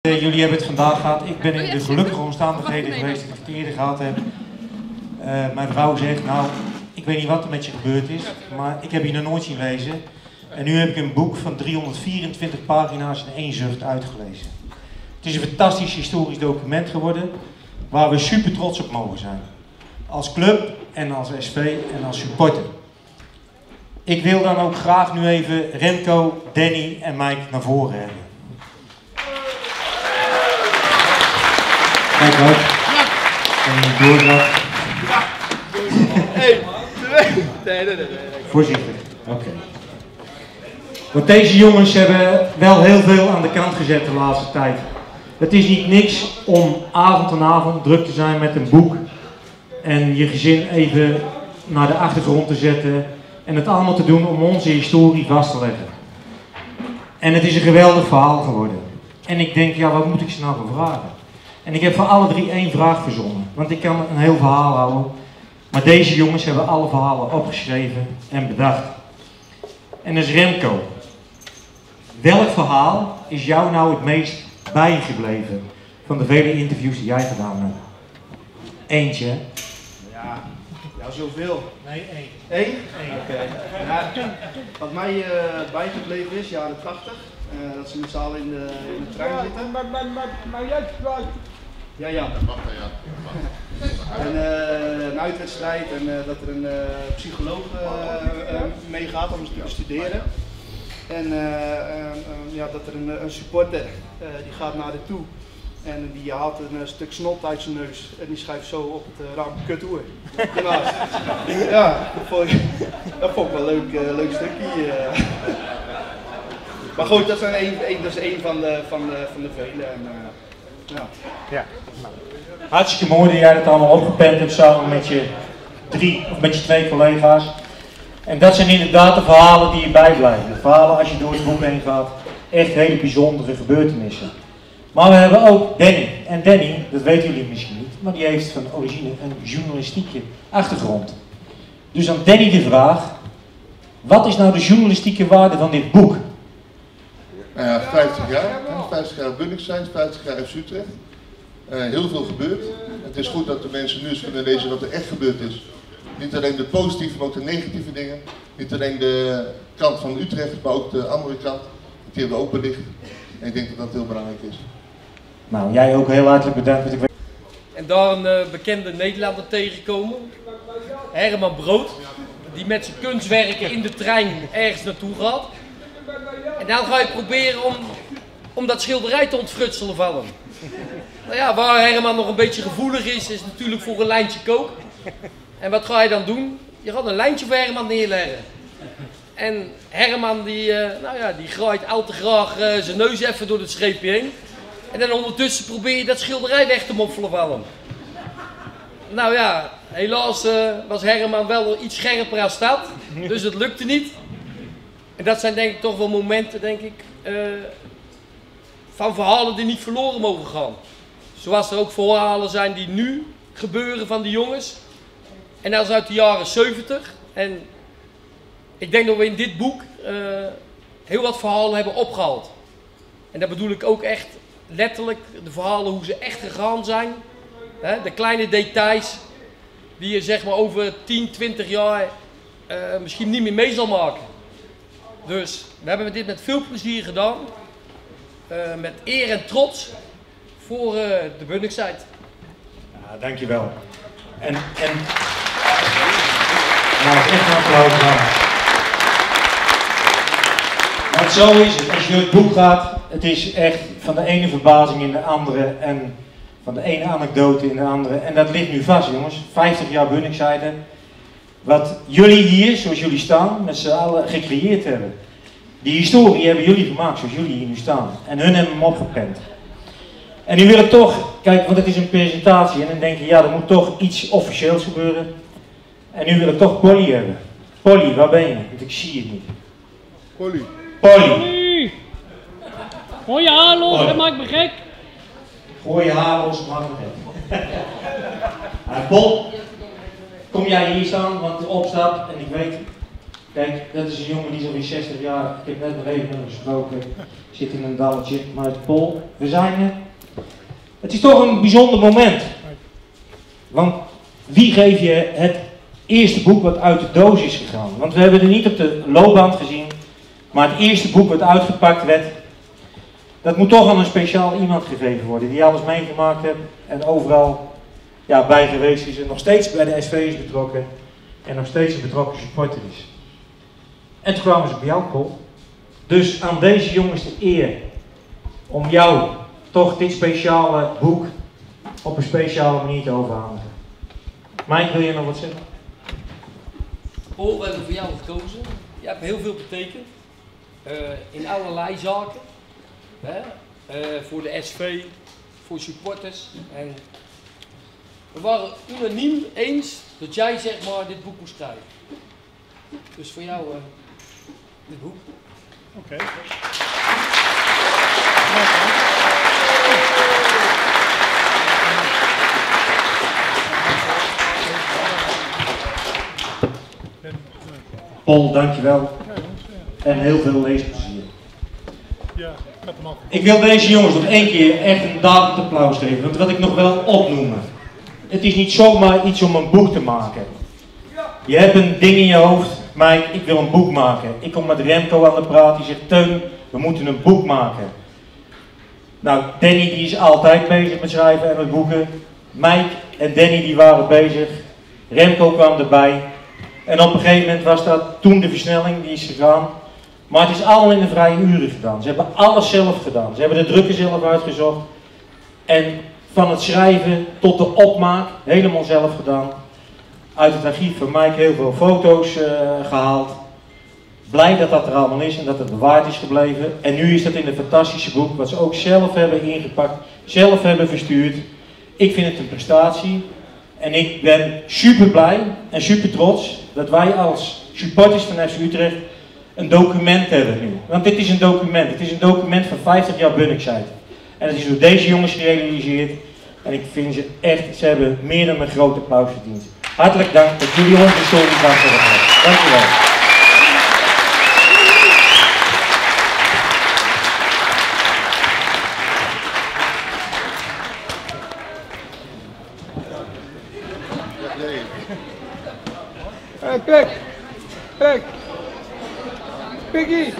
Eh, jullie hebben het vandaag gehad. Ik ben in de gelukkige omstandigheden geweest die ik het eerder gehad heb. Eh, mijn vrouw zegt, nou, ik weet niet wat er met je gebeurd is, maar ik heb je nog nooit zien lezen. En nu heb ik een boek van 324 pagina's in één zucht uitgelezen. Het is een fantastisch historisch document geworden, waar we super trots op mogen zijn. Als club en als SV en als supporter. Ik wil dan ook graag nu even Remco, Danny en Mike naar voren hebben. Kijk uit. En doordracht. Eén, twee. Nee, nee, nee. nee. Voorzichtig. Oké. Want deze jongens hebben wel heel veel aan de kant gezet de laatste tijd. Het is niet niks om avond en avond druk te zijn met een boek en je gezin even naar de achtergrond te zetten en het allemaal te doen om onze historie vast te leggen. En het is een geweldig verhaal geworden. En ik denk, ja, wat moet ik ze nou vragen? En ik heb voor alle drie één vraag verzonnen. Want ik kan een heel verhaal houden. Maar deze jongens hebben alle verhalen opgeschreven en bedacht. En dus Remco. Welk verhaal is jou nou het meest bijgebleven van de vele interviews die jij gedaan hebt? Eentje. Ja, ja, zoveel. Nee, één. Eén? Oké. Ja, wat mij eh, bijgebleven is, jaren 80, eh, dat ze met z'n allen in de, in de trein zitten. Maar, maar, maar, maar. Ja, ja. En eh, een uitwedstrijd en eh, dat er een eh, psycholoog meegaat om te studeren. En ja, dat er een, een supporter die gaat naar de toe. En die haalt een stuk snot uit zijn neus en die schrijft zo op het raam kut hoor. Ja, dat vond ik, dat vond ik wel een leuk, leuk stukje. Maar goed, dat, zijn een, een, dat is één van de, van de, van de vele. En, eh, ja. Hartstikke mooi dat jij dat allemaal opgepend hebt samen met je drie of met je twee collega's. En dat zijn inderdaad de verhalen die je bijblijven. De verhalen als je door het boek heen gaat. Echt hele bijzondere gebeurtenissen. Maar we hebben ook Danny. En Danny, dat weten jullie misschien niet, maar die heeft van origine een journalistieke achtergrond. Dus aan Danny de vraag, wat is nou de journalistieke waarde van dit boek? Nou ja, 50 jaar. hè, 50 jaar Bunningside, 50 jaar FC Utrecht. Eh, heel veel gebeurd. Het is goed dat de mensen nu eens kunnen lezen wat er echt gebeurd is. Niet alleen de positieve, maar ook de negatieve dingen. Niet alleen de kant van Utrecht, maar ook de andere kant. Die hebben we ook belicht. En ik denk dat dat heel belangrijk is. Nou, jij ook heel hartelijk bedankt. want ik weet En daar een eh, bekende Nederlander tegenkomen. Herman Brood. Die met zijn kunstwerken in de trein ergens naartoe gaat. En dan ga je proberen om, om dat schilderij te ontfrutselen van hem. Nou ja, waar Herman nog een beetje gevoelig is, is natuurlijk voor een lijntje kook. En wat ga je dan doen? Je gaat een lijntje voor Herman neerleggen. En Herman die, eh, nou ja, die graait al te graag eh, zijn neus even door het streepje heen. En dan ondertussen probeer je dat schilderij weg te moffelen van hem. Nou ja, helaas eh, was Herman wel iets scherper als dat. Dus het lukte niet. En dat zijn denk ik toch wel momenten, denk ik, van verhalen die niet verloren mogen gaan. Zoals er ook verhalen zijn die nu gebeuren van die jongens. En dat is uit de jaren 70. En ik denk dat we in dit boek eh, heel wat verhalen hebben opgehaald. En dat bedoel ik ook echt letterlijk de verhalen hoe ze echt gegaan zijn. De kleine details die je zeg maar over 10, 20 jaar eh, misschien niet meer mee zal maken. Dus we hebben dit met veel plezier gedaan. Eh, met eer en trots voor eh, de Bunningside. Ja, dankjewel. En, en... Nou, echt een applaus. Want zo is het. Als je het boek gaat, het is echt van de ene verbazing in de andere en van de ene anekdote in de andere. En dat ligt nu vast, jongens. 50 jaar Bunningside. Wat jullie hier, zoals jullie staan, met z'n allen gecreëerd hebben. Die historie hebben jullie gemaakt, zoals jullie hier nu staan. En hun hebben hem opgepend. En nu wil ik toch, kijk, want het is een presentatie en dan denk je, ja, er moet toch iets officieels gebeuren. En nu wil ik toch Polly hebben. Polly, waar ben je? Want ik zie je niet. Polly. Polly, Hoi, hallo, Hoi. dat maakt me gek. gooi je haar los, maak het weg. Ah, Paul, kom jij hier staan, want de opstap, en ik weet, kijk, dat is een jongen die alweer 60 jaar, ik heb net nog even gesproken. zit in een dalletje, maar uit Pol. We zijn er. Het is toch een bijzonder moment. Want wie geef je het eerste boek wat uit de doos is gegaan? Want we hebben het niet op de loopband gezien, maar het eerste boek wat uitgepakt werd, dat moet toch aan een speciaal iemand gegeven worden die alles meegemaakt heeft en overal ja, bij geweest is en nog steeds bij de SV is betrokken en nog steeds een betrokken supporter is. En toen kwamen ze bij jou, Paul. Dus aan deze jongens de eer om jou toch dit speciale boek op een speciale manier te overhandigen. Mike, wil je nog wat zeggen? Paul, we hebben voor jou gekozen. Je hebt heel veel betekend. eh, in allerlei zaken. Hè? Eh, voor de SV, voor supporters. En we waren unaniem eens dat jij zeg maar dit boek moest schrijven. Dus voor jou eh, dit boek. Oké. Paul, dankjewel. En heel veel leesplezier. Ja, hem. Ik wil deze jongens nog één keer echt een daverend applaus geven. Want wat ik nog wel opnoemen. Het is niet zomaar iets om een boek te maken. Je hebt een ding in je hoofd. Mike, ik wil een boek maken. Ik kom met Remco aan de praat. Die zegt, Teun, we moeten een boek maken. Nou, Danny die is altijd bezig met schrijven en met boeken. Mike en Danny die waren bezig. Remco kwam erbij. En op een gegeven moment was dat toen de versnelling die is gegaan. Maar het is allemaal in de vrije uren gedaan. Ze hebben alles zelf gedaan. Ze hebben de drukken zelf uitgezocht. En van het schrijven tot de opmaak helemaal zelf gedaan. Uit het archief van Mike heel veel foto's eh, gehaald. Blij dat dat er allemaal is en dat het bewaard is gebleven. En nu is dat in een fantastische boek wat ze ook zelf hebben ingepakt, zelf hebben verstuurd. Ik vind het een prestatie. En ik ben super blij en super trots dat wij als supporters van FC Utrecht een document hebben nu. Want dit is een document. Het is een document van 50 jaar Bunnickside. En het is door deze jongens gerealiseerd. En ik vind ze echt, ze hebben meer dan een groot applaus verdiend. Hartelijk dank dat jullie onze story gaan vertellen. Dank u wel. Hey, Pik! Pik! Pikkie!